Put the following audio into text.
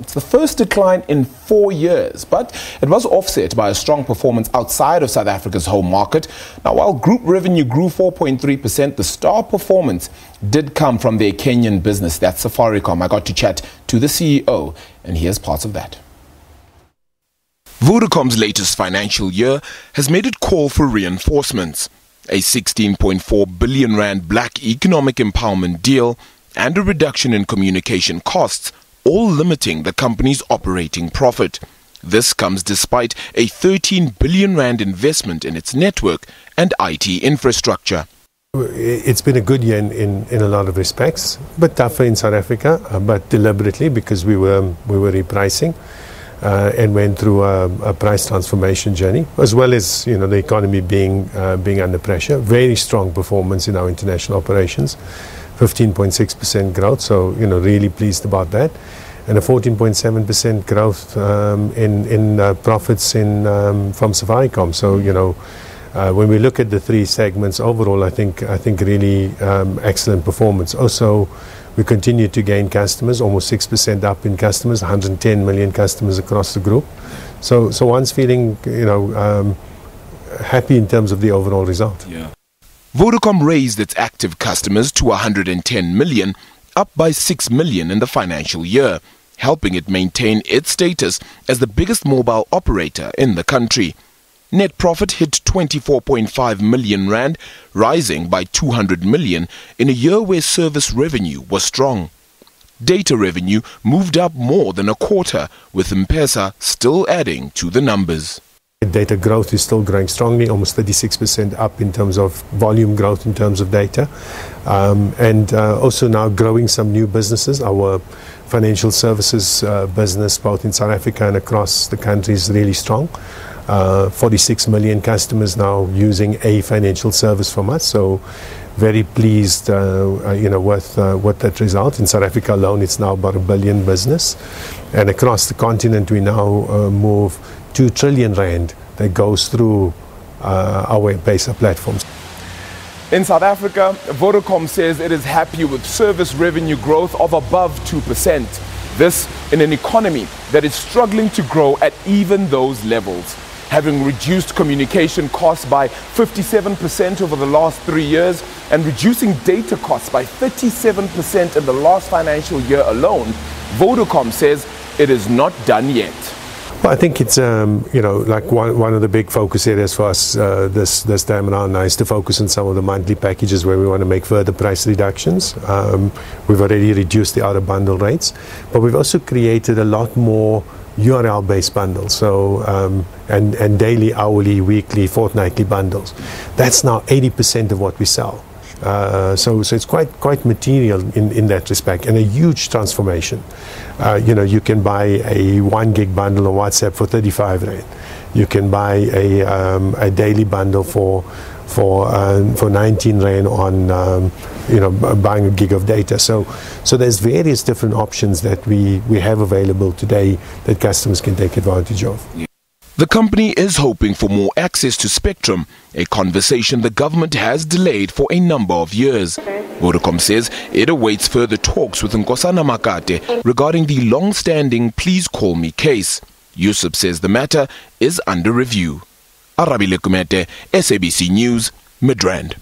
It's the first decline in four years, but it was offset by a strong performance outside of South Africa's home market. Now, while group revenue grew 4.3%, the star performance did come from their Kenyan business, that's Safaricom. I got to chat to the CEO, and here's parts of that. Vodacom's latest financial year has made it call for reinforcements. A 16.4 billion rand black economic empowerment deal and a reduction in communication costs, all limiting the company's operating profit. This comes despite a 13 billion rand investment in its network and IT infrastructure. It's been a good year in, in, in, a lot of respects, but tougher in South Africa, uh, but deliberately because we were, we were repricing uh, and went through a, a, price transformation journey, as well as you know the economy being uh, being under pressure. Very strong performance in our international operations, 15.6% growth. So you know really pleased about that, and a 14.7% growth um, in in uh, profits in um, from Safaricom. So you know. Uh, when we look at the three segments overall, I think I think really um, excellent performance. Also, we continue to gain customers, almost 6% up in customers, 110 million customers across the group. So, so one's feeling, you know, um, happy in terms of the overall result. Yeah. Vodacom raised its active customers to 110 million, up by 6 million in the financial year, helping it maintain its status as the biggest mobile operator in the country. Net profit hit 24.5 million rand, rising by 200 million in a year where service revenue was strong. Data revenue moved up more than a quarter, with M-Pesa still adding to the numbers. Data growth is still growing strongly, almost 36% up in terms of volume growth in terms of data. Um, and uh, also now growing some new businesses. Our financial services uh, business, both in South Africa and across the country, is really strong. Uh, 46 million customers now using a financial service from us. So very pleased, uh, uh, you know, with uh, that result. In South Africa alone, it's now about a billion business, and across the continent, we now uh, move two trillion rand that goes through uh, our M-Pesa platforms. In South Africa, Vodacom says it is happy with service revenue growth of above 2%. This in an economy that is struggling to grow at even those levels having reduced communication costs by 57% over the last three years and reducing data costs by 37% in the last financial year alone, Vodacom says it is not done yet. Well, I think it's um, you know like one, one of the big focus areas for us uh, this this time around is to focus on some of the monthly packages where we want to make further price reductions. Um, we've already reduced the out of bundle rates, but we've also created a lot more URL based bundles, so um, and, and daily, hourly, weekly, fortnightly bundles. That's now 80% of what we sell. Uh, so, so it's quite quite material in, in that respect, and a huge transformation. Uh, you know, you can buy a one gig bundle on WhatsApp for 35 rand. You can buy a um, a daily bundle for for uh, for 19 rand on um, you know buying a gig of data. So so there's various different options that we we have available today that customers can take advantage of. The company is hoping for more access to spectrum, a conversation the government has delayed for a number of years. Vodacom says it awaits further talks with Nkosana Makate regarding the long-standing Please Call Me case. Joosub says the matter is under review. Arabile Gumede, SABC News, Midrand.